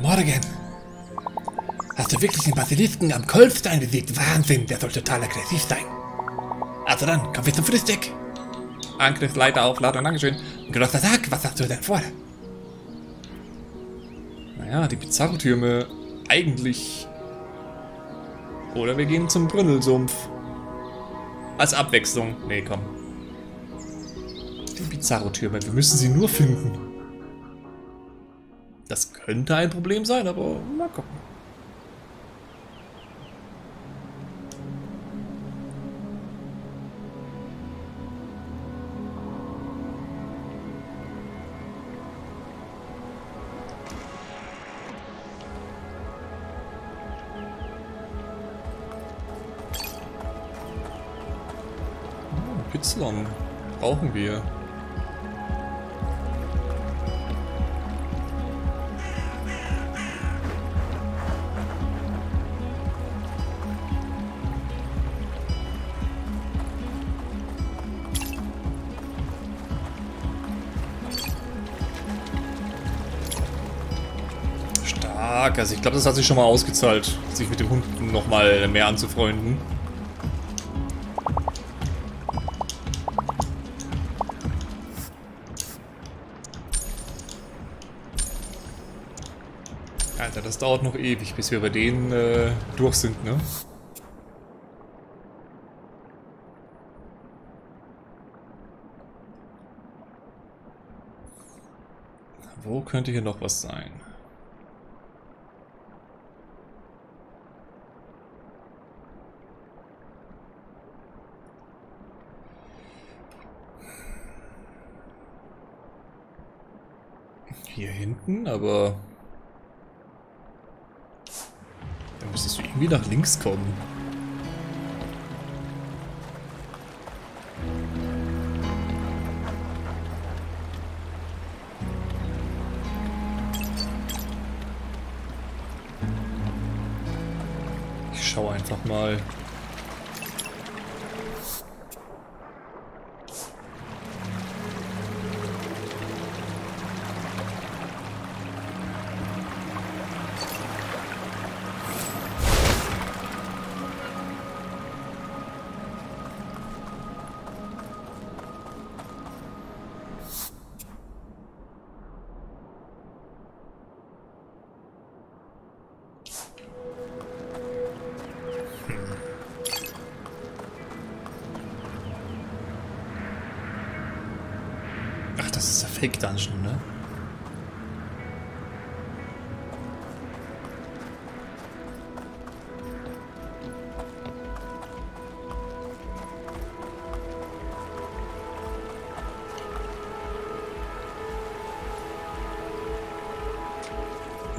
Morgen. Hast du wirklich den Basilisken am Kolbstein besiegt? Wahnsinn, der soll total aggressiv sein. Also dann, kommen wir zum Frühstück. Angriffsleiter aufladen, Dankeschön. Großer Tag, was hast du denn vor? Naja, die Bizarro-Türme eigentlich. Oder wir gehen zum Brünnelsumpf. Als Abwechslung. Nee, komm. Die Bizarro-Türme, wir müssen sie nur finden. Das könnte ein Problem sein, aber mal gucken. Brauchen wir. Stark, also ich glaube, das hat sich schon mal ausgezahlt, sich mit dem Hund nochmal mehr anzufreunden. Alter, das dauert noch ewig, bis wir bei denen äh, durch sind, ne? Wo könnte hier noch was sein? Hier hinten, aber... Da müsstest du irgendwie nach links kommen. Ich schau einfach mal.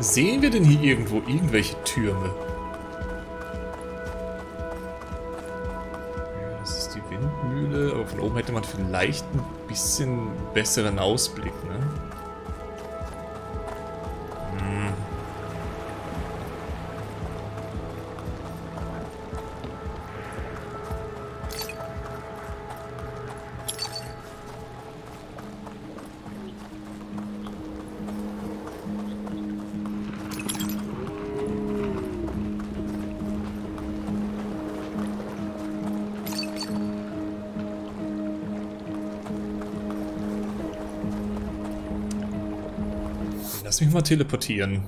Sehen wir denn hier irgendwo irgendwelche Türme? Ja, Das ist die Windmühle, aber von oben hätte man vielleicht ein bisschen besseren Ausblick, ne? Mal teleportieren.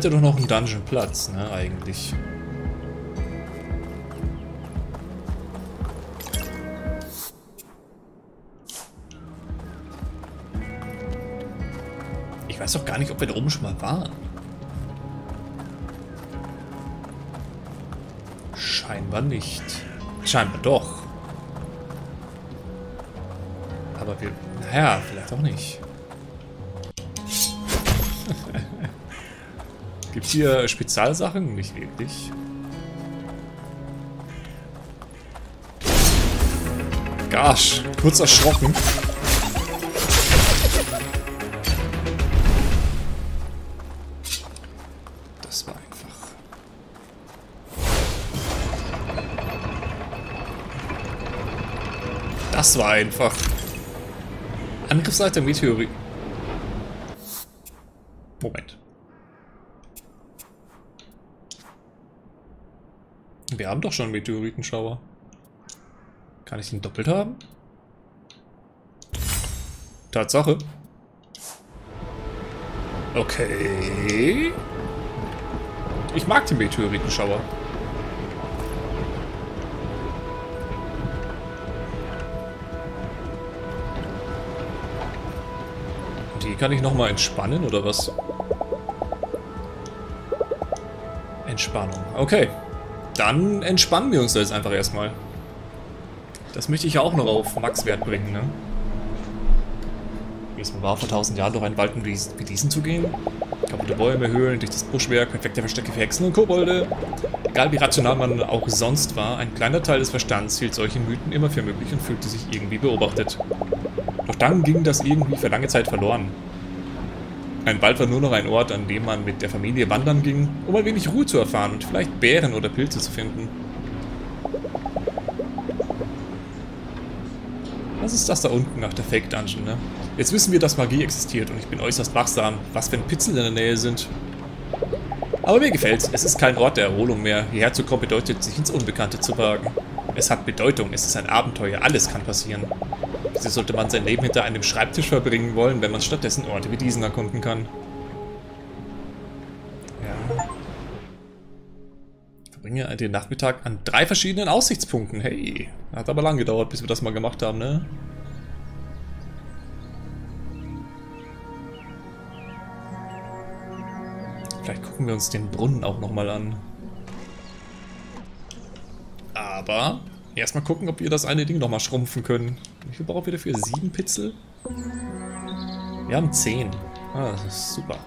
Hätte doch noch ein Dungeon Platz, ne, eigentlich. Ich weiß doch gar nicht, ob wir da oben schon mal waren. Scheinbar nicht. Scheinbar doch. Aber wir... Naja, vielleicht auch nicht. Gibt hier Spezialsachen? Nicht wirklich. Gosh, kurz erschrocken. Das war einfach. Das war einfach. Angriffsleiter Meteorit. Moment. Wir haben doch schon Meteoritenschauer. Kann ich den doppelt haben? Tatsache. Okay. Ich mag den Meteoritenschauer. Die kann ich nochmal entspannen, oder was? Entspannung. Okay. Dann entspannen wir uns da jetzt einfach erstmal. Das möchte ich ja auch noch auf Max-Wert bringen, ne? Wie es mal war, vor tausend Jahren durch einen Wald wie diesen zu gehen. Kaputte Bäume, Höhlen, durch das Buschwerk, perfekte Verstecke für Hexen und Kobolde. Egal wie rational man auch sonst war, ein kleiner Teil des Verstands hielt solche Mythen immer für möglich und fühlte sich irgendwie beobachtet. Doch dann ging das irgendwie für lange Zeit verloren. Ein Wald war nur noch ein Ort, an dem man mit der Familie wandern ging, um ein wenig Ruhe zu erfahren und vielleicht Bären oder Pilze zu finden. Was ist das da unten nach der Fake Dungeon, ne? Jetzt wissen wir, dass Magie existiert und ich bin äußerst wachsam, was wenn Pitzel in der Nähe sind. Aber mir gefällt's, es ist kein Ort der Erholung mehr. Hierher zu kommen bedeutet, sich ins Unbekannte zu wagen. Es hat Bedeutung, es ist ein Abenteuer, alles kann passieren. Wieso sollte man sein Leben hinter einem Schreibtisch verbringen wollen, wenn man stattdessen Orte wie diesen erkunden kann? Ja. Verbringe den Nachmittag an drei verschiedenen Aussichtspunkten. Hey, hat aber lang gedauert, bis wir das mal gemacht haben, ne? Vielleicht gucken wir uns den Brunnen auch nochmal an. Aber Erstmal gucken, ob wir das eine Ding nochmal schrumpfen können. Wie viel brauchen wir dafür? Sieben Pixel? Wir haben zehn. Ah, das ist super.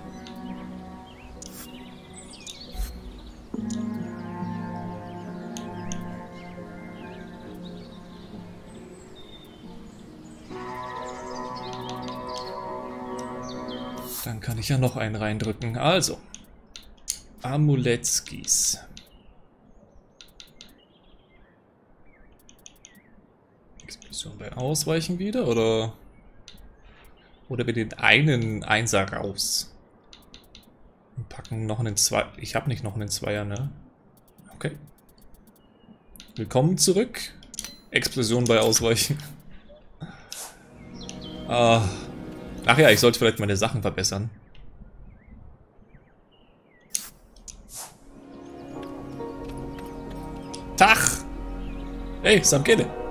Dann kann ich ja noch einen reindrücken. Also. Amuletskis. Sollen wir ausweichen wieder oder oder wir den einen Einser raus und packen noch einen Zwei. Ich habe nicht noch einen Zweier, ne? Okay. Willkommen zurück. Explosion bei Ausweichen. ah. Ach ja, ich sollte vielleicht meine Sachen verbessern. Tag! Hey, Samkele!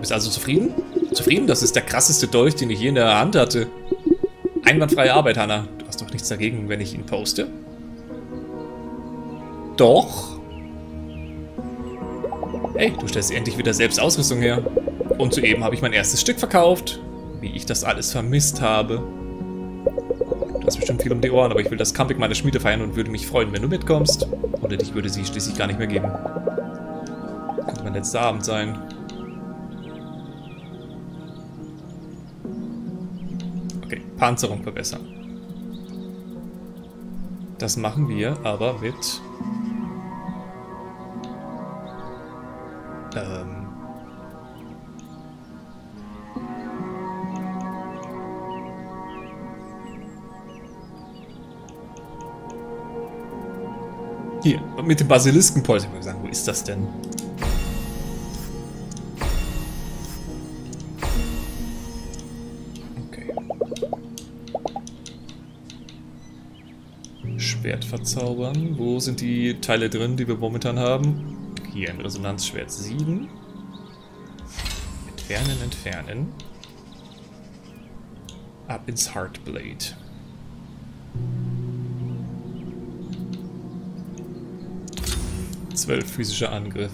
Bist also zufrieden? Zufrieden? Das ist der krasseste Dolch, den ich je in der Hand hatte. Einwandfreie Arbeit, Hanna. Du hast doch nichts dagegen, wenn ich ihn poste? Doch. Hey, du stellst endlich wieder selbst Ausrüstung her. Und soeben habe ich mein erstes Stück verkauft. Wie ich das alles vermisst habe. Du hast bestimmt viel um die Ohren, aber ich will das Comeback meiner Schmiede feiern und würde mich freuen, wenn du mitkommst. Ohne dich würde sie schließlich gar nicht mehr geben. Könnte mein letzter Abend sein. Panzerung verbessern. Das machen wir aber mit... Ähm... Hier, mit dem Basiliskenpolz. Ich würde sagen, wo ist das denn? Verzaubern. Wo sind die Teile drin, die wir momentan haben? Hier ein Resonanzschwert 7. Entfernen, entfernen. Ab ins Heartblade. Zwölf physischer Angriff.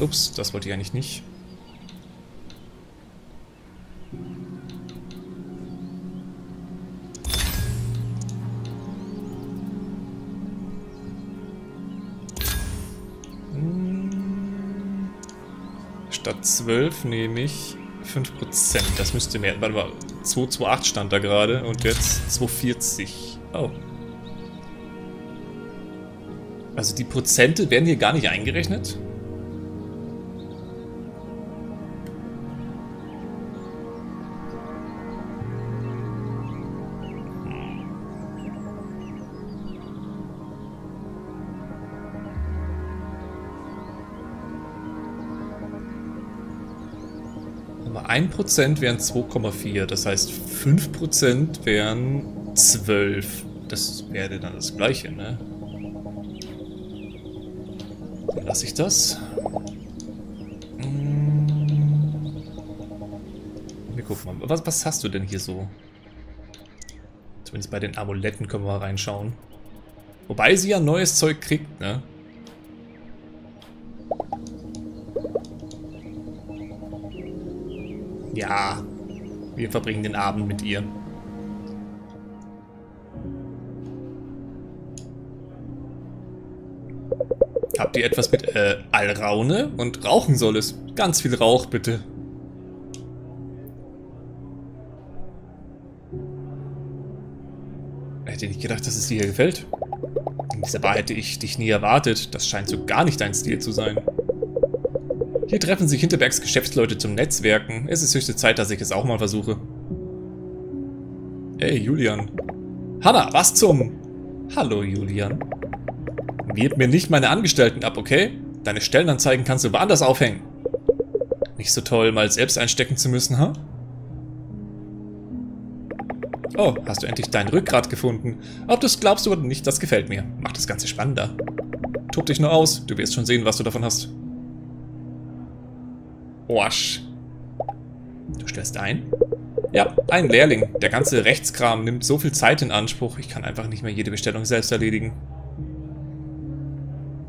Ups, das wollte ich eigentlich nicht. 12 nehme ich 5%. Das müsste mehr. Warte mal, 228 stand da gerade und jetzt 240. Oh. Also die Prozente werden hier gar nicht eingerechnet? 1% wären 2,4. Das heißt 5% wären 12. Das wäre dann das gleiche, ne? Lasse ich das. Hm. Wir gucken mal. Was, was hast du denn hier so? Zumindest bei den Amuletten können wir mal reinschauen. Wobei sie ja neues Zeug kriegt, ne? Ja, wir verbringen den Abend mit ihr. Habt ihr etwas mit äh, Alraune? Und rauchen soll es. Ganz viel Rauch, bitte. Hätte nicht gedacht, dass es dir hier gefällt. In dieser Bar hätte ich dich nie erwartet. Das scheint so gar nicht dein Stil zu sein. Hier treffen sich Hinterbergs Geschäftsleute zum Netzwerken. Es ist höchste Zeit, dass ich es auch mal versuche. Ey, Julian. Hanna, was zum... Hallo, Julian. Gib mir nicht meine Angestellten ab, okay? Deine Stellenanzeigen kannst du woanders aufhängen. Nicht so toll, mal selbst einstecken zu müssen, ha? Oh, hast du endlich dein Rückgrat gefunden? Ob du es glaubst oder nicht, das gefällt mir. Macht das Ganze spannender. Tob dich nur aus, du wirst schon sehen, was du davon hast. Orsch. Du stellst ein? Ja, ein Lehrling. Der ganze Rechtskram nimmt so viel Zeit in Anspruch, ich kann einfach nicht mehr jede Bestellung selbst erledigen.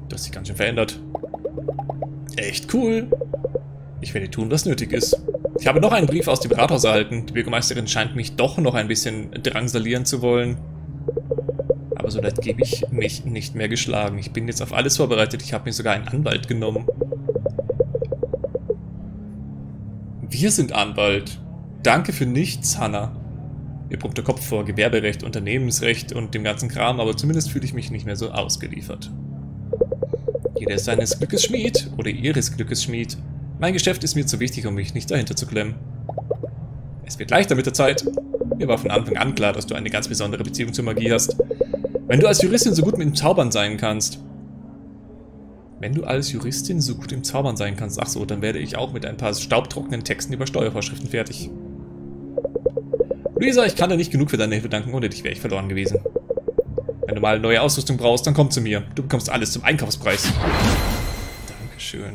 Du hast dich ganz schön verändert. Echt cool. Ich werde tun, was nötig ist. Ich habe noch einen Brief aus dem Rathaus erhalten. Die Bürgermeisterin scheint mich doch noch ein bisschen drangsalieren zu wollen. Aber so leid gebe ich mich nicht mehr geschlagen. Ich bin jetzt auf alles vorbereitet. Ich habe mir sogar einen Anwalt genommen. Wir sind Anwalt. Danke für nichts, Hannah. Mir pumpt der Kopf vor Gewerberecht, Unternehmensrecht und dem ganzen Kram, aber zumindest fühle ich mich nicht mehr so ausgeliefert. Jeder ist seines Glückes Schmied oder ihres Glückes Schmied. Mein Geschäft ist mir zu wichtig, um mich nicht dahinter zu klemmen. Es wird leichter mit der Zeit. Mir war von Anfang an klar, dass du eine ganz besondere Beziehung zur Magie hast. Wenn du als Juristin so gut mit dem Zaubern sein kannst, wenn du als Juristin so gut im Zaubern sein kannst, ach so, dann werde ich auch mit ein paar staubtrockenen Texten über Steuervorschriften fertig. Luisa, ich kann dir nicht genug für deine Hilfe danken, ohne dich wäre ich verloren gewesen. Wenn du mal neue Ausrüstung brauchst, dann komm zu mir. Du bekommst alles zum Einkaufspreis. Dankeschön.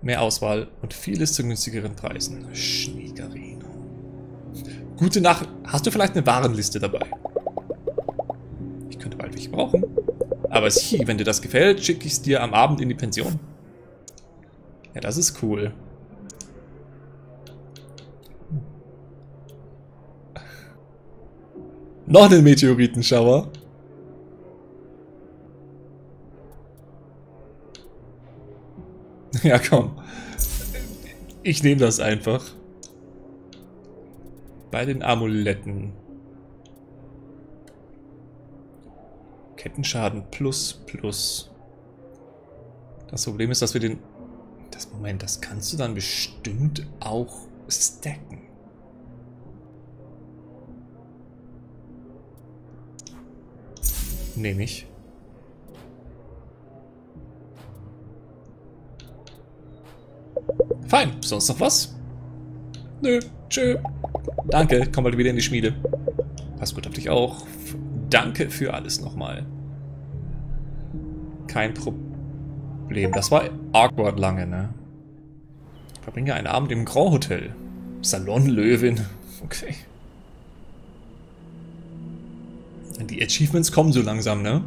Mehr Auswahl und vieles zu günstigeren Preisen. Schniegerino. Gute Nacht. Hast du vielleicht eine Warenliste dabei? Ich könnte bald welche brauchen. Aber sie, wenn dir das gefällt, schicke ich es dir am Abend in die Pension. Ja, das ist cool. Noch einen Meteoritenschauer. Ja, komm. Ich nehme das einfach. Bei den Amuletten. Kettenschaden plus plus. Das Problem ist, dass wir den... Das Moment, das kannst du dann bestimmt auch stacken. Nehme ich. Fein. Sonst noch was? Nö. Tschö. Danke. Komm mal wieder in die Schmiede. Pass gut auf dich auch. Danke für alles nochmal. Kein Problem. Das war awkward lange, ne? Verbringe einen Abend im Grand Hotel. Salon-Löwin. Okay. Die Achievements kommen so langsam, ne?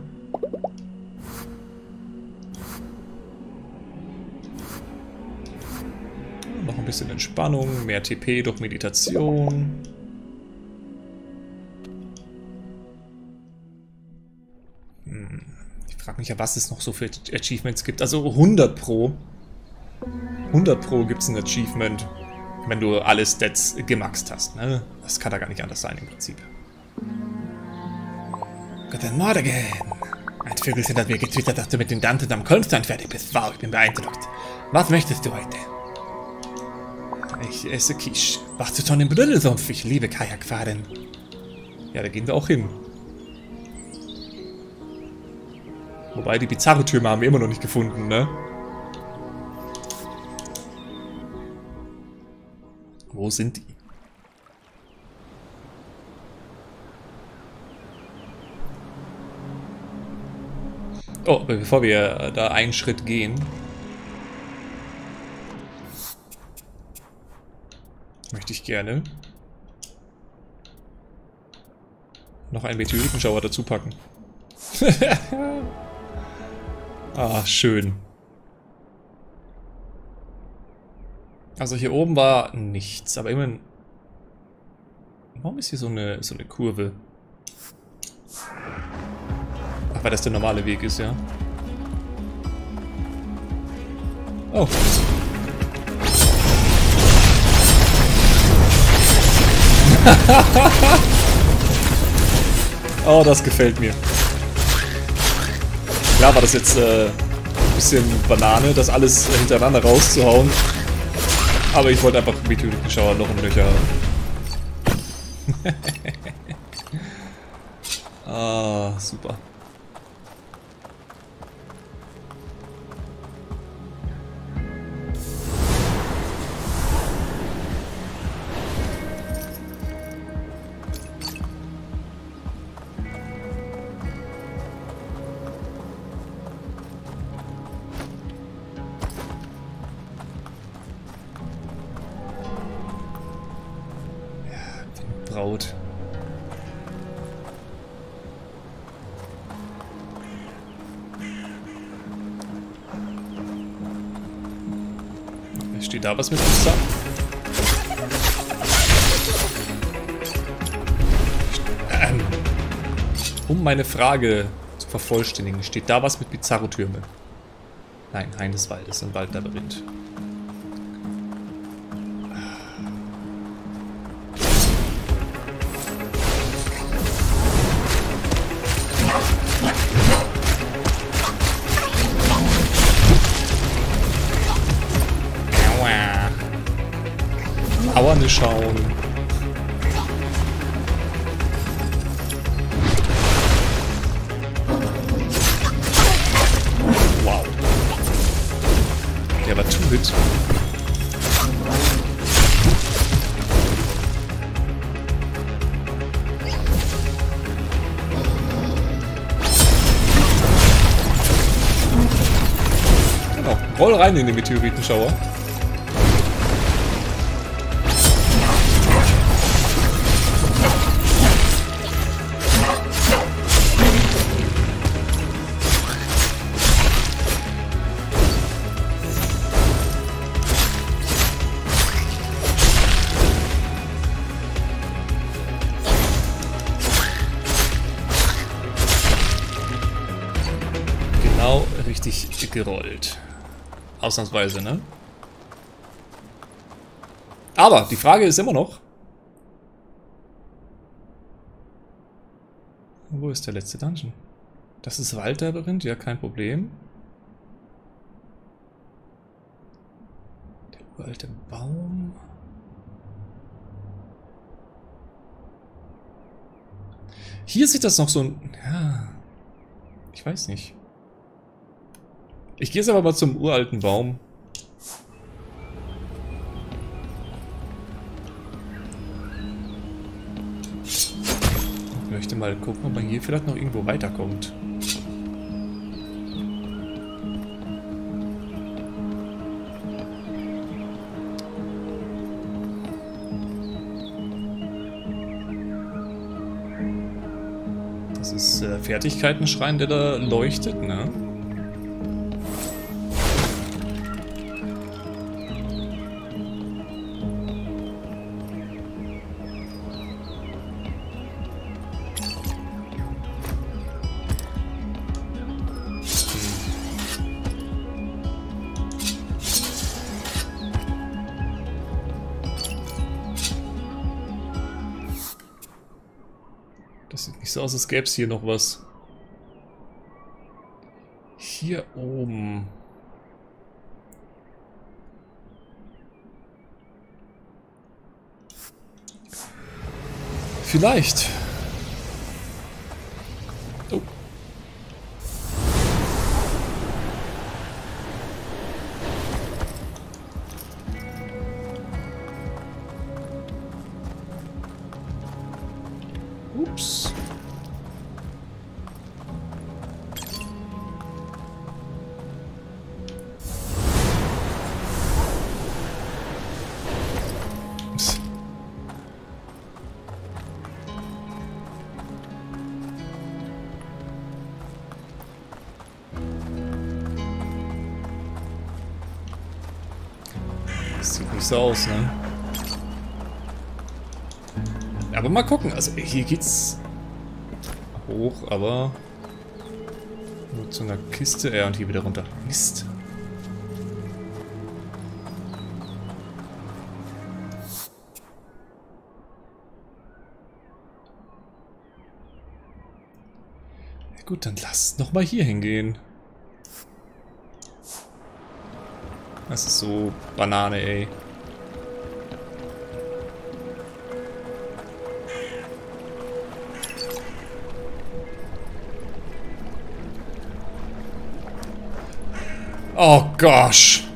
Noch ein bisschen Entspannung, mehr TP durch Meditation. Frage mich ja, was es noch so für Achievements gibt. Also 100 Pro. 100 Pro gibt es ein Achievement, wenn du alle Stats gemaxt hast. Ne? Das kann da gar nicht anders sein im Prinzip. Guten Morgen. Ein Vögelchen hat mir getwittert, dass du mit den Danten am Kolmstein fertig bist. Wow, ich bin beeindruckt. Was möchtest du heute? Ich esse Quiche. Warst du schon im Brüdelsumpf? Ich liebe Kajakfahren. Ja, da gehen wir auch hin. Wobei, die bizarre Türme haben wir immer noch nicht gefunden, ne? Wo sind die? Oh, bevor wir da einen Schritt gehen. Möchte ich gerne noch einen Meteoritenschauer dazu packen. ah, schön. Also hier oben war nichts, aber immerhin... Warum ist hier so eine, so eine Kurve? weil das der normale Weg ist, ja. Oh. oh, das gefällt mir. Klar war das jetzt äh, ein bisschen Banane, das alles hintereinander rauszuhauen. Aber ich wollte einfach Meteoritenschauer noch ein Löcher ah, super. Da was mit Pizza? Ähm, um meine Frage zu vervollständigen, steht da was mit Bizarro-Türme? Nein, Hain des Waldes, ein Waldlabyrinth. Rein in den Meteoritenschauer. gerollt. Ausnahmsweise, ne? Aber die Frage ist immer noch... Wo ist der letzte Dungeon? Das ist Waldlabyrinth? Ja, kein Problem. Der uralte Baum... Hier sieht das noch so ein... Ja... Ich weiß nicht. Ich gehe jetzt aber mal zum uralten Baum. möchte mal gucken, ob man hier vielleicht noch irgendwo weiterkommt. Das ist äh, Fertigkeitenschrein, der da leuchtet, ne? Das sieht nicht so aus, als gäbe es hier noch was. Hier oben. Vielleicht. Also hier geht's hoch, aber nur zu einer Kiste. Ja, und hier wieder runter. Mist. Gut, dann lass noch mal hier hingehen. Das ist so Banane, ey. Oh gosh.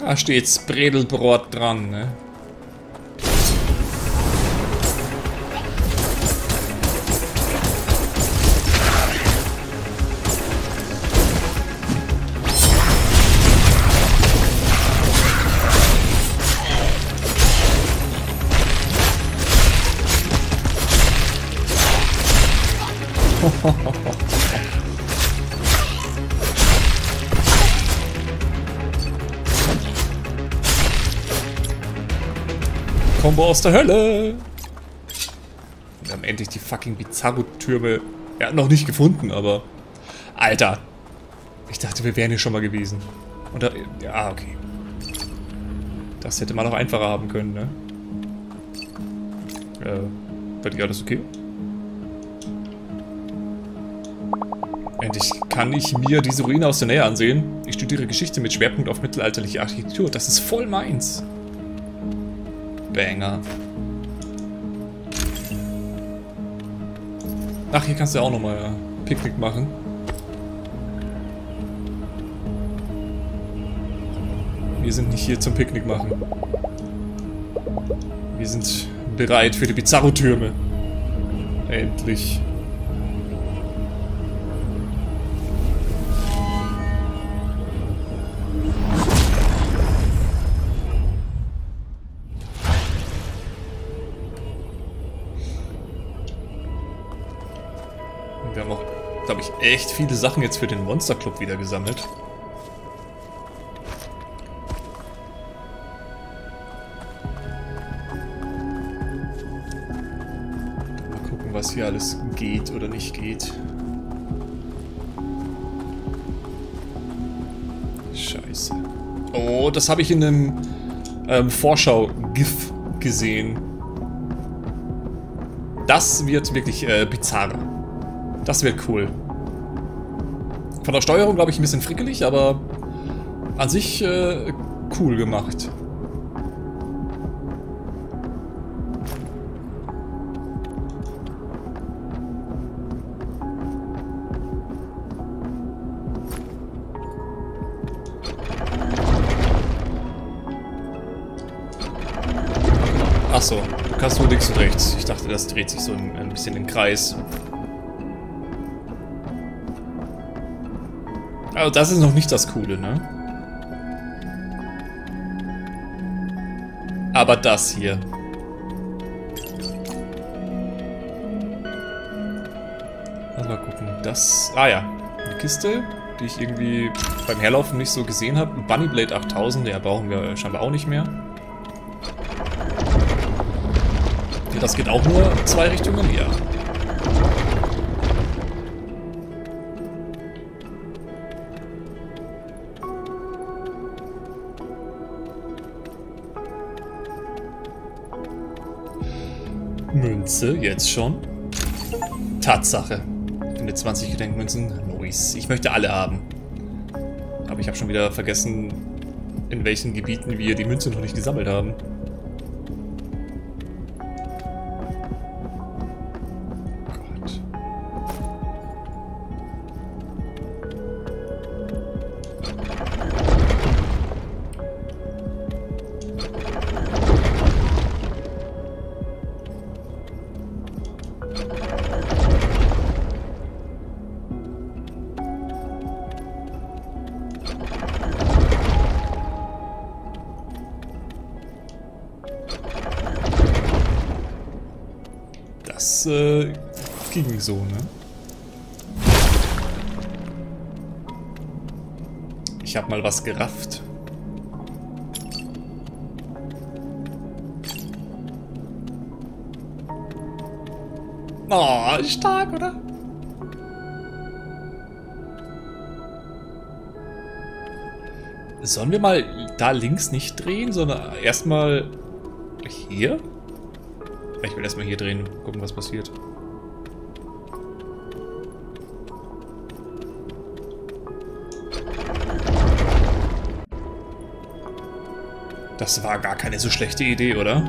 Da steht's Bredelbrot dran, ne? Combo aus der Hölle. Wir haben endlich die fucking Bizarro-Türme ja, noch nicht gefunden, aber... Alter. Ich dachte, wir wären hier schon mal gewesen. Und da, ja, okay. Das hätte man auch einfacher haben können, ne? Äh, bei dir alles okay? Endlich kann ich mir diese Ruine aus der Nähe ansehen. Ich studiere Geschichte mit Schwerpunkt auf mittelalterliche Architektur. Das ist voll meins. Banger. Ach, hier kannst du ja auch nochmal ja, Picknick machen. Wir sind nicht hier zum Picknick machen. Wir sind bereit für die Bizarro-Türme. Endlich. Glaube ich, echt viele Sachen jetzt für den Monster Club wieder gesammelt. Mal gucken, was hier alles geht oder nicht geht. Scheiße. Oh, das habe ich in einem ähm, Vorschau-GIF gesehen. Das wird wirklich äh, bizarr. Das wird cool. Von der Steuerung, glaube ich, ein bisschen frickelig, aber an sich äh, cool gemacht. Ach so, hast du links und rechts. Ich dachte, das dreht sich so ein, ein bisschen im Kreis. Also das ist noch nicht das Coole, ne? Aber das hier. Lass mal gucken. Das... Ah ja. Eine Kiste, die ich irgendwie beim Herlaufen nicht so gesehen habe. Bunnyblade 8000, der brauchen wir scheinbar auch nicht mehr. Das geht auch nur zwei Richtungen? Ja. Münze, jetzt schon. Tatsache. Ich finde 20 Gedenkmünzen. Nice. Ich möchte alle haben. Aber ich habe schon wieder vergessen, in welchen Gebieten wir die Münze noch nicht gesammelt haben. Was gerafft. Oh, stark, oder? Sollen wir mal da links nicht drehen, sondern erstmal hier? Ich will erstmal hier drehen, gucken, was passiert. Das war gar keine so schlechte Idee, oder?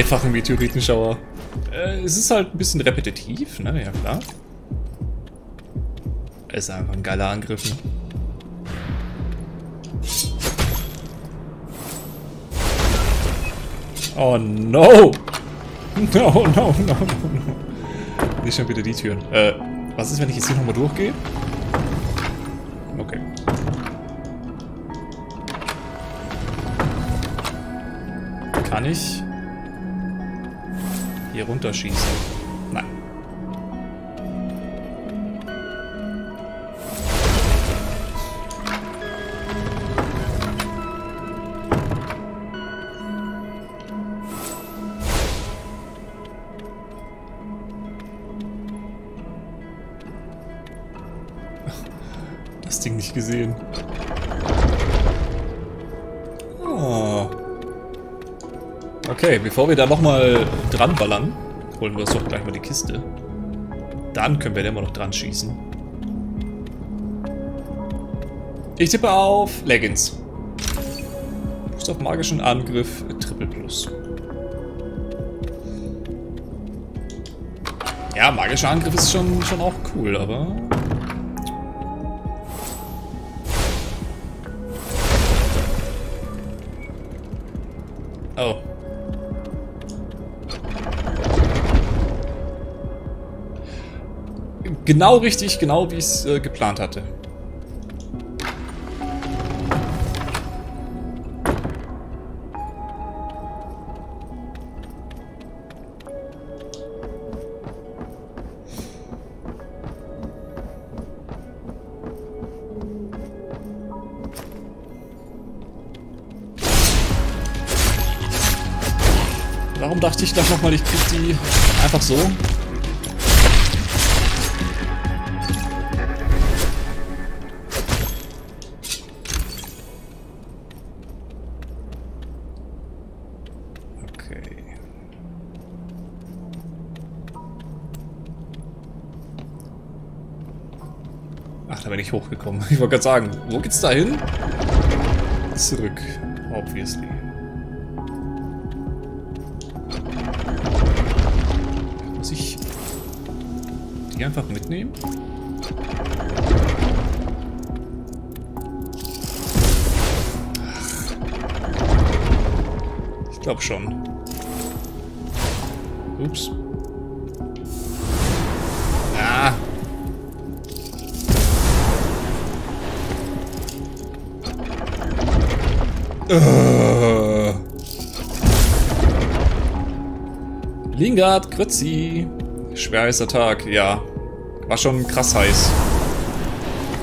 Dreifachen Meteoritenschauer. Äh, es ist halt ein bisschen repetitiv, ne? Ja, klar. Ist einfach ein geiler Angriff, ne? Oh no! No, no, no, no, no. Nicht schon wieder die Türen. Äh, was ist, wenn ich jetzt hier nochmal durchgehe? Okay. Kann ich hier runterschießen? Nein. Das Ding nicht gesehen. Okay, bevor wir da nochmal dran ballern, holen wir uns doch gleich mal die Kiste. Dann können wir da immer noch dran schießen. Ich tippe auf Leggings. Boost auf magischen Angriff, Triple Plus. Ja, magischer Angriff ist schon, schon auch cool, aber... Genau richtig, genau wie ich es äh, geplant hatte. Warum dachte ich doch nochmal, ich krieg die einfach so? Ich hochgekommen. Ich wollte gerade sagen, wo geht's da hin? Zurück, obviously. Muss ich die einfach mitnehmen? Ich glaube schon. Ups. Uh. Lingard, Grützi. Schwer heißer Tag, ja. War schon krass heiß.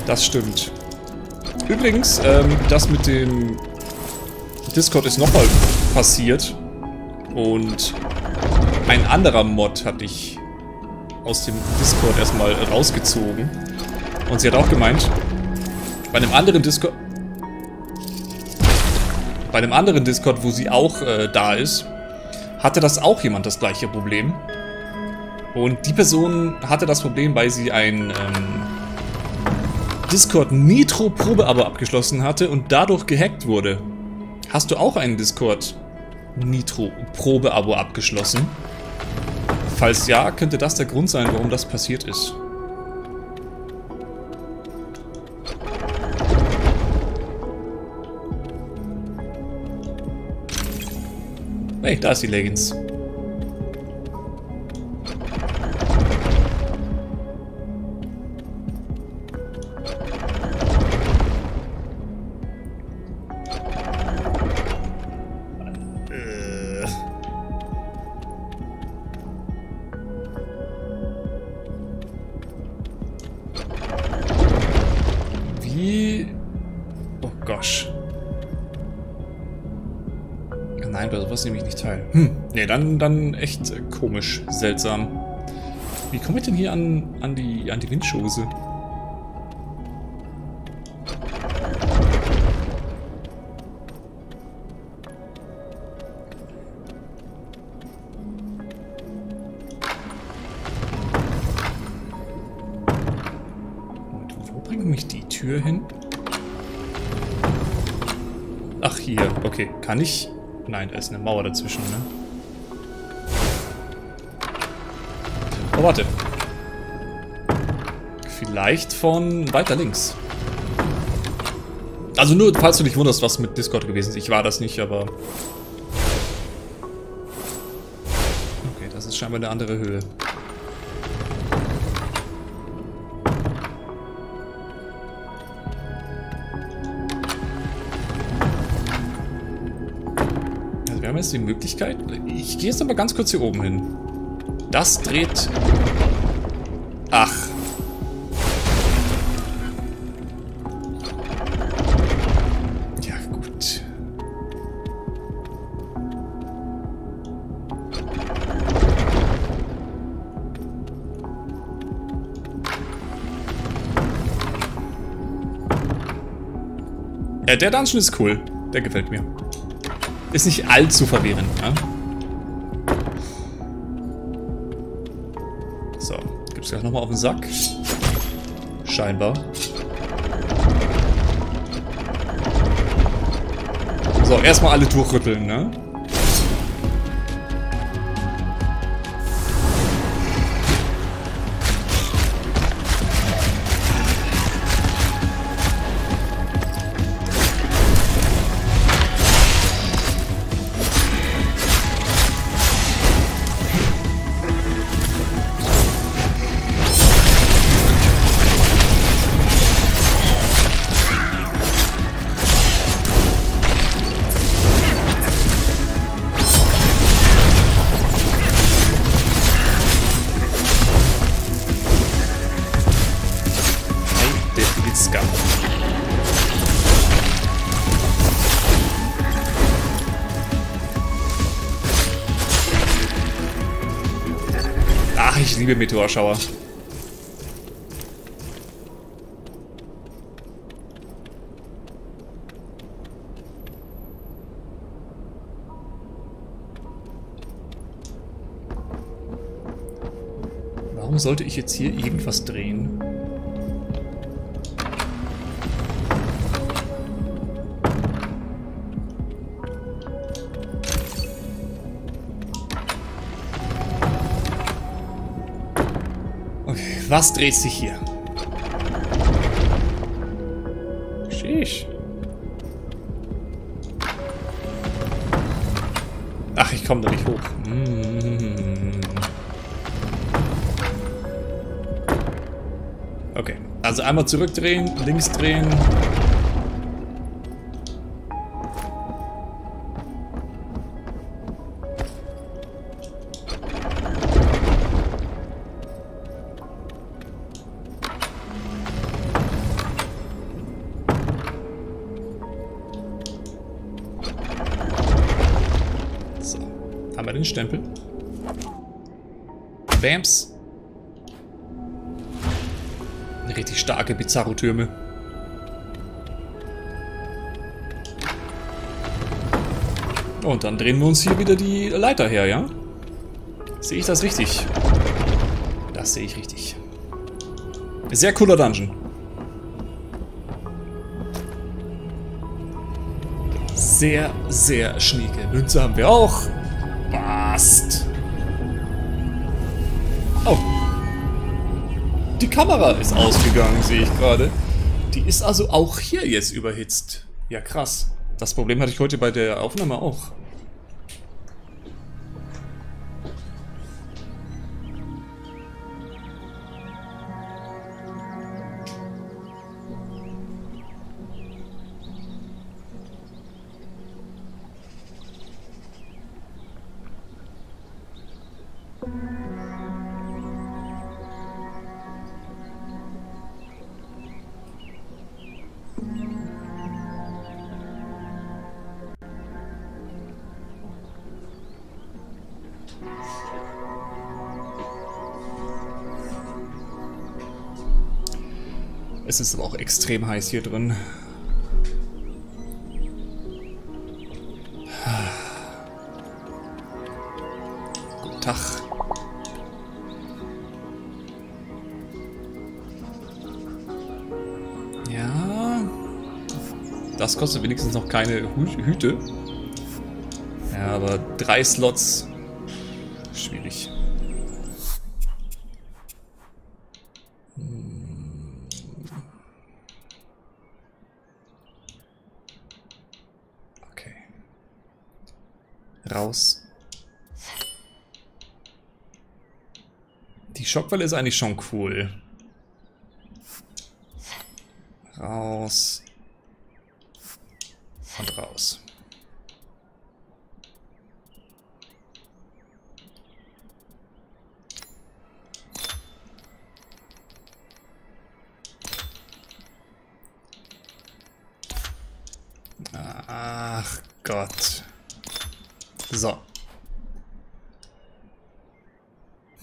Das stimmt. Übrigens, ähm, das mit dem Discord ist nochmal passiert. Und ein anderer Mod hatte ich aus dem Discord erstmal rausgezogen. Und sie hat auch gemeint, bei einem anderen Discord... Bei einem anderen Discord, wo sie auch äh, da ist, hatte das auch jemand das gleiche Problem. Und die Person hatte das Problem, weil sie ein ähm, Discord Nitro Probeabo abgeschlossen hatte und dadurch gehackt wurde. Hast du auch ein Discord Nitro Probeabo abgeschlossen? Falls ja, könnte das der Grund sein, warum das passiert ist. Hey, da ist die Leggings. Nee, dann, dann echt komisch, seltsam. Wie komme ich denn hier an, an, die, an die Windschose? Moment, wo bringt mich die Tür hin? Ach, hier. Okay, kann ich... Nein, da ist eine Mauer dazwischen, ne? Oh, warte. Vielleicht von weiter links. Also nur, falls du dich wunderst, was mit Discord gewesen ist. Ich war das nicht, aber... Okay, das ist scheinbar eine andere Höhe. Also wir haben jetzt die Möglichkeit... Ich gehe jetzt aber ganz kurz hier oben hin. Das dreht... Ach. Ja, gut. Ja, der Dungeon ist cool. Der gefällt mir. Ist nicht allzu verwirrend, ne? Nochmal auf den Sack. Scheinbar. So, erstmal alle durchrütteln, ne? Liebe Meteorschauer. Warum sollte ich jetzt hier irgendwas drehen? Was dreht sich hier? Sheesh. Ach, ich komme da nicht hoch. Mm. Okay, also einmal zurückdrehen, links drehen. Wir den Stempel. Bams. Richtig starke Bizarro-Türme. Und dann drehen wir uns hier wieder die Leiter her, ja? Sehe ich das richtig? Das sehe ich richtig. Sehr cooler Dungeon. Sehr, sehr schnieke. Münze haben wir auch. Die Kamera ist ausgegangen, sehe ich gerade. Die ist also auch hier jetzt überhitzt. Ja, krass. Das Problem hatte ich heute bei der Aufnahme auch. Es ist aber auch extrem heiß hier drin. Guten Tag. Ja. Das kostet wenigstens noch keine Hü Hüte. Ja, aber drei Slots. Schwierig. Schockwelle ist eigentlich schon cool. Raus. Und raus. Ach Gott. So.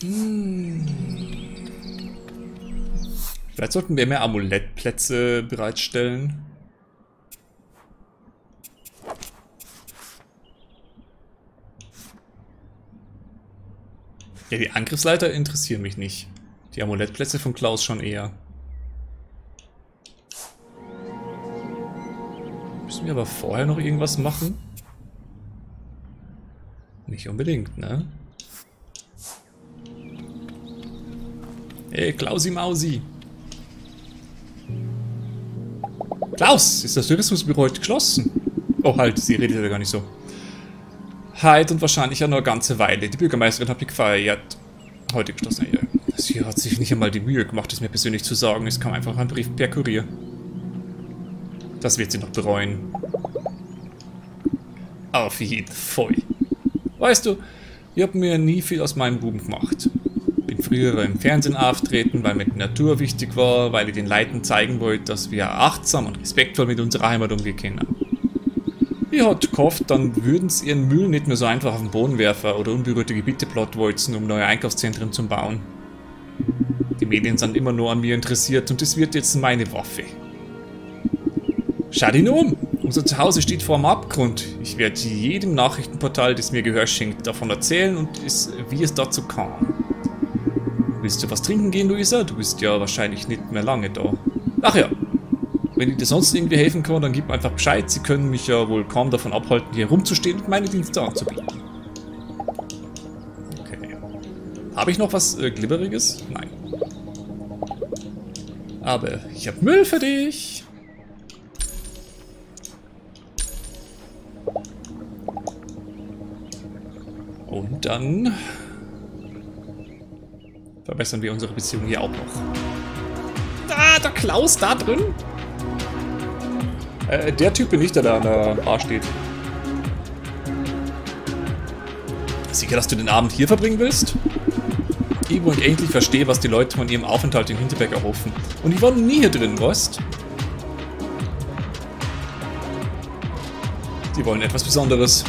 Hm. Vielleicht sollten wir mehr Amulettplätze bereitstellen. Ja, die Angriffsleiter interessieren mich nicht. Die Amulettplätze von Klaus schon eher. Müssen wir aber vorher noch irgendwas machen? Nicht unbedingt, ne? Hey, Klausi Mausi. Klaus, ist das Tourismusbüro heute geschlossen? Oh halt, sie redet ja gar nicht so. Halt und wahrscheinlich ja nur eine ganze Weile. Die Bürgermeisterin hat mich gefeiert. Heute geschlossen. Ja, sie hat sich nicht einmal die Mühe gemacht, es mir persönlich zu sagen. Es kam einfach ein Brief per Kurier. Das wird sie noch bereuen. Auf jeden Fall. Weißt du, ich habe mir nie viel aus meinem Buben gemacht. Früher im Fernsehen auftreten, weil mir die Natur wichtig war, weil ich den Leuten zeigen wollte, dass wir achtsam und respektvoll mit unserer Heimat umgehen können. Ich hatte gehofft, dann würden sie ihren Müll nicht mehr so einfach auf den Boden werfen oder unberührte Gebiete plattwolzen, um neue Einkaufszentren zu bauen. Die Medien sind immer nur an mir interessiert und das wird jetzt meine Waffe. Schau dich nur um! Unser Zuhause steht vor dem Abgrund. Ich werde jedem Nachrichtenportal, das mir Gehör schenkt, davon erzählen und es, wie es dazu kam. Willst du was trinken gehen, Luisa? Du bist ja wahrscheinlich nicht mehr lange da. Ach ja, wenn ich dir sonst irgendwie helfen kann, dann gib einfach Bescheid. Sie können mich ja wohl kaum davon abhalten, hier rumzustehen und meine Dienste anzubieten. Okay. Habe ich noch was äh, Glibberiges? Nein. Aber ich habe Müll für dich. Und dann verbessern wir unsere Beziehung hier auch noch. Da, der Klaus da drin. Äh, der Typ bin ich, der da an der Bar steht. Sicher, dass du den Abend hier verbringen willst? Irgendwo und endlich verstehe, was die Leute von ihrem Aufenthalt in Hinterberg erhoffen. Und ich war noch nie hier drin, weißt? Die wollen etwas Besonderes.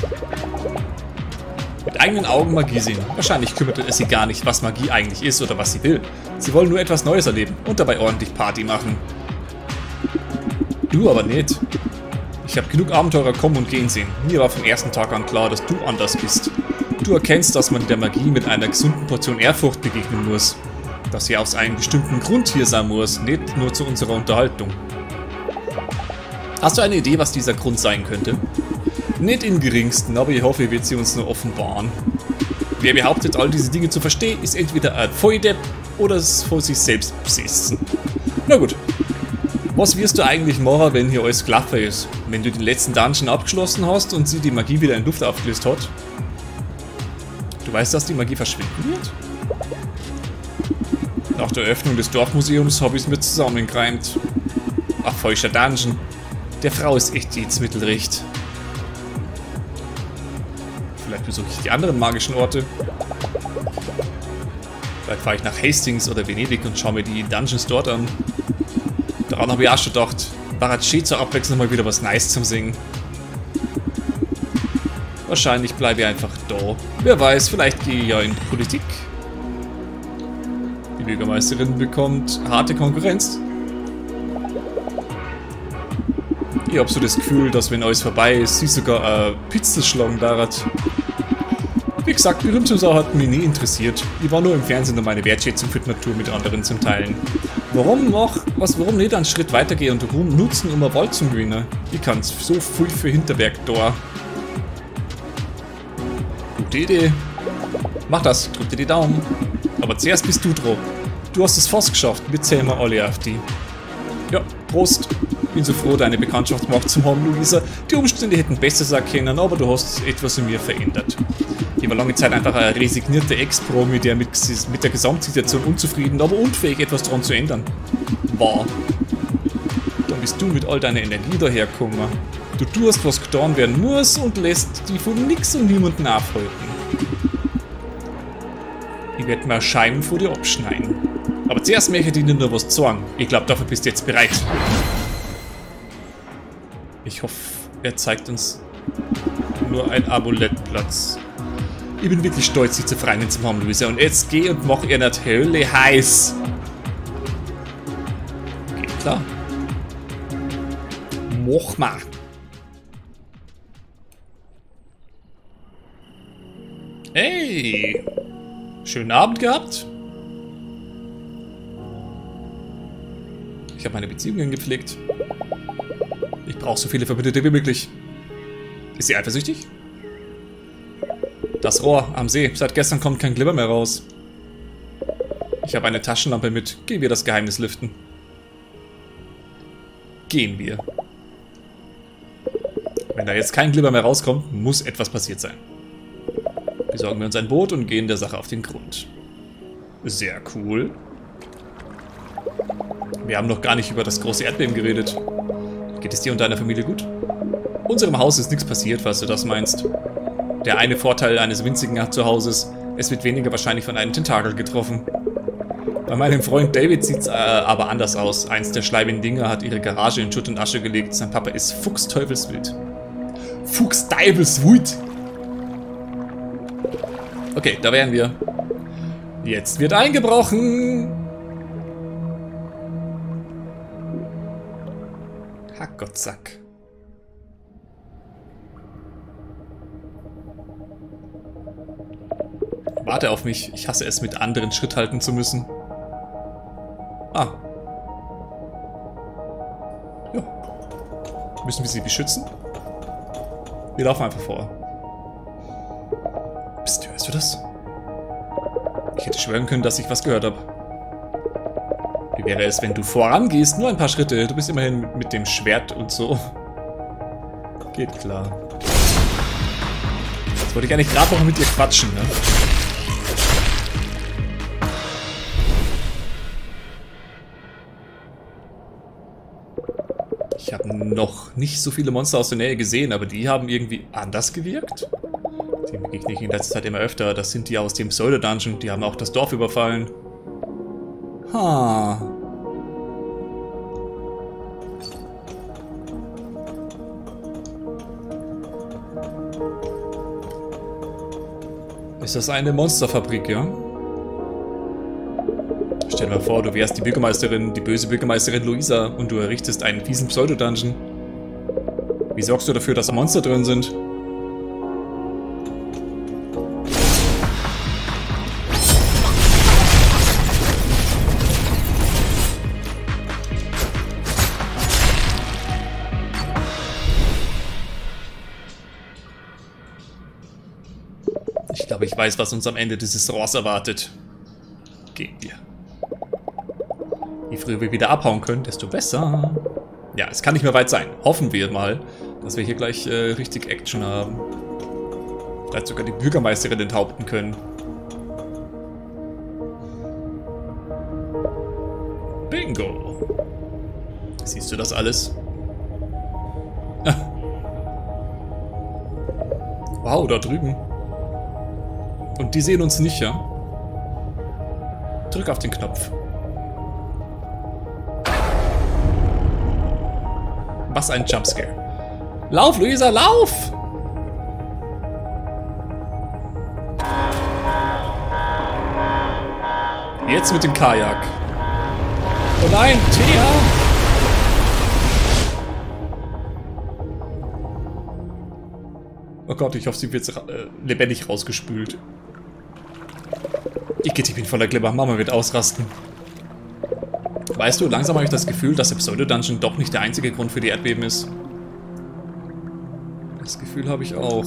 Eigenen Augen Magie sehen. Wahrscheinlich kümmert es sie gar nicht, was Magie eigentlich ist oder was sie will. Sie wollen nur etwas Neues erleben und dabei ordentlich Party machen. Du aber nicht. Ich habe genug Abenteurer kommen und gehen sehen. Mir war vom ersten Tag an klar, dass du anders bist. Du erkennst, dass man der Magie mit einer gesunden Portion Ehrfurcht begegnen muss. Dass sie aus einem bestimmten Grund hier sein muss, nicht nur zu unserer Unterhaltung. Hast du eine Idee, was dieser Grund sein könnte? Nicht im geringsten, aber ich hoffe, ihr wird sie uns nur offenbaren. Wer behauptet, all diese Dinge zu verstehen, ist entweder ein Volldepp oder vor sich selbst besessen. Na gut. Was wirst du eigentlich machen, wenn hier alles klaffer ist? Wenn du den letzten Dungeon abgeschlossen hast und sie die Magie wieder in Luft aufgelöst hat? Du weißt, dass die Magie verschwinden wird? Nach der Öffnung des Dorfmuseums habe ich es mir zusammengereimt. Ach, falscher Dungeon. Der Frau ist echt jetzt mittelrecht. Besuche ich die anderen magischen Orte. Vielleicht fahre ich nach Hastings oder Venedig und schaue mir die Dungeons dort an. Daran habe ich auch schon gedacht. Baratschi zur Abwechslung mal wieder was Nice zum Singen. Wahrscheinlich bleibe ich einfach da. Wer weiß, vielleicht gehe ich ja in Politik. Die Bürgermeisterin bekommt harte Konkurrenz. Ich habe so das Gefühl, dass wenn alles vorbei ist, sie sogar eine Pizza schlagen darat. Wie gesagt, berühmt zu sein hat mich nie interessiert. Ich war nur im Fernsehen, um meine Wertschätzung für die Natur mit anderen zu teilen. Warum noch, was, warum nicht einen Schritt weitergehen und Ruhm nutzen, um ein Wald zu gewinnen? Ich kann so viel für Hinterberg da. Gute Idee. Mach das, drück dir die Daumen. Aber zuerst bist du dran. Du hast es fast geschafft, wir zählen wir alle auf die. Ja, Prost. Bin so froh, deine Bekanntschaft gemacht zu haben, Luisa. Die Umstände hätten besser sein können, aber du hast etwas in mir verändert. War lange Zeit einfach ein resignierter Ex-Promi, der mit, mit der Gesamtsituation unzufrieden, aber unfähig, etwas daran zu ändern. War. Dann bist du mit all deiner Energie dahergekommen. Du tust, was getan werden muss und lässt die von nix und niemanden aufhalten. Ich werde mir Scheiben vor dir abschneiden. Aber zuerst möchte ich dir nur was sagen. Ich glaube, dafür bist du jetzt bereit. Ich hoffe, er zeigt uns nur ein Amulettplatz. Ich bin wirklich stolz, dich zu Freundin zu haben, Luisa. Und jetzt geh und mach ihr Hölle heiß. Geht klar. Mach mal. Hey! Schönen Abend gehabt. Ich habe meine Beziehungen gepflegt. Ich brauche so viele Verbündete wie möglich. Ist sie eifersüchtig? Das Rohr am See. Seit gestern kommt kein Glibber mehr raus. Ich habe eine Taschenlampe mit. Gehen wir das Geheimnis lüften. Gehen wir. Wenn da jetzt kein Glibber mehr rauskommt, muss etwas passiert sein. Besorgen wir uns ein Boot und gehen der Sache auf den Grund. Sehr cool. Wir haben noch gar nicht über das große Erdbeben geredet. Geht es dir und deiner Familie gut? Unserem Haus ist nichts passiert, falls du das meinst. Der eine Vorteil eines winzigen Zuhauses, es wird weniger wahrscheinlich von einem Tentakel getroffen. Bei meinem Freund David sieht es äh, aber anders aus. Eins der schleibigen Dinger hat ihre Garage in Schutt und Asche gelegt. Sein Papa ist fuchsteufelswild. Fuchs Deibelswut. Okay, da wären wir. Jetzt wird eingebrochen. Hackgottsack. Warte auf mich. Ich hasse es, mit anderen Schritt halten zu müssen. Ah. Ja. Müssen wir sie beschützen? Wir laufen einfach vor. Psst, hörst du das? Ich hätte schwören können, dass ich was gehört habe. Wie wäre es, wenn du vorangehst? Nur ein paar Schritte. Du bist immerhin mit dem Schwert und so. Geht klar. Jetzt wollte ich eigentlich gerade noch mit dir quatschen, ne? Ich habe noch nicht so viele Monster aus der Nähe gesehen, aber die haben irgendwie anders gewirkt. Die begegne ich in letzter Zeit immer öfter. Das sind die aus dem Pseudo-Dungeon. Die haben auch das Dorf überfallen. Ha. Ist das eine Monsterfabrik, ja? Stell dir mal vor, du wärst die Bürgermeisterin, die böse Bürgermeisterin Luisa und du errichtest einen fiesen Pseudo-Dungeon. Wie sorgst du dafür, dass Monster drin sind? Ich glaube, ich weiß, was uns am Ende dieses Rohrs erwartet. Gehen wir. Früher wir wieder abhauen können, desto besser. Ja, es kann nicht mehr weit sein. Hoffen wir mal, dass wir hier gleich äh, richtig Action haben. Vielleicht sogar die Bürgermeisterin enthaupten können. Bingo. Siehst du das alles? Wow, da drüben. Und die sehen uns nicht, ja? Drück auf den Knopf. Was ein Jumpscare. Lauf, Luisa, lauf! Jetzt mit dem Kajak. Oh nein, Thea! Oh Gott, ich hoffe, sie wird äh, lebendig rausgespült. Ich ich bin voller Glibber. Mama wird ausrasten. Weißt du, langsam habe ich das Gefühl, dass der Pseudo-Dungeon doch nicht der einzige Grund für die Erdbeben ist. Das Gefühl habe ich auch.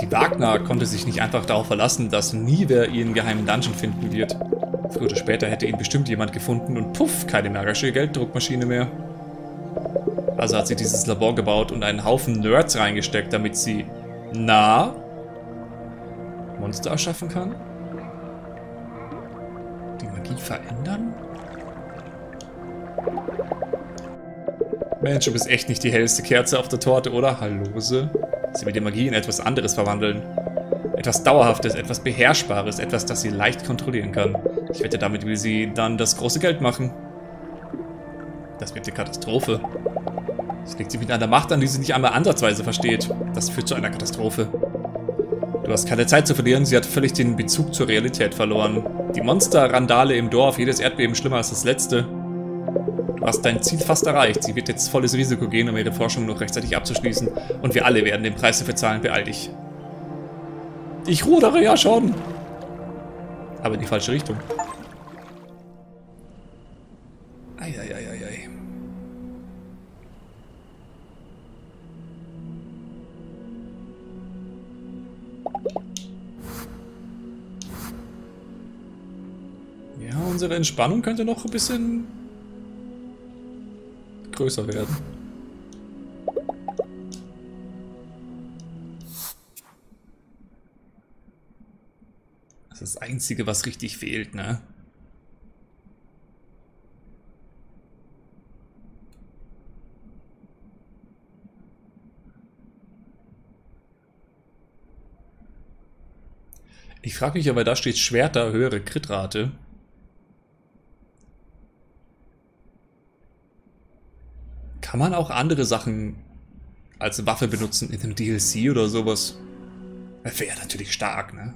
Die Wagner konnte sich nicht einfach darauf verlassen, dass nie wer ihren geheimen Dungeon finden wird. Früher oder später hätte ihn bestimmt jemand gefunden und puff, keine magische Gelddruckmaschine mehr. Also hat sie dieses Labor gebaut und einen Haufen Nerds reingesteckt, damit sie, na, Monster erschaffen kann? Die Magie verändern? Mensch, du bist echt nicht die hellste Kerze auf der Torte, oder? Hallose? Sie will die Magie in etwas anderes verwandeln. Etwas Dauerhaftes, etwas Beherrschbares, etwas, das sie leicht kontrollieren kann. Ich wette, damit will sie dann das große Geld machen. Das wird die Katastrophe. Es legt sie mit einer Macht an, die sie nicht einmal ansatzweise versteht. Das führt zu einer Katastrophe. Du hast keine Zeit zu verlieren, sie hat völlig den Bezug zur Realität verloren. Die Monster-Randale im Dorf, jedes Erdbeben schlimmer als das letzte. Du hast dein Ziel fast erreicht. Sie wird jetzt volles Risiko gehen, um ihre Forschung noch rechtzeitig abzuschließen. Und wir alle werden den Preis dafür zahlen. Beeil dich. Ich rudere ja schon. Aber in die falsche Richtung. Unsere Entspannung könnte noch ein bisschen größer werden. Das ist das Einzige, was richtig fehlt, ne? Ich frage mich aber, da steht Schwerter, höhere Kritrate. Kann man auch andere Sachen als Waffe benutzen in einem DLC oder sowas. Wäre natürlich stark, ne?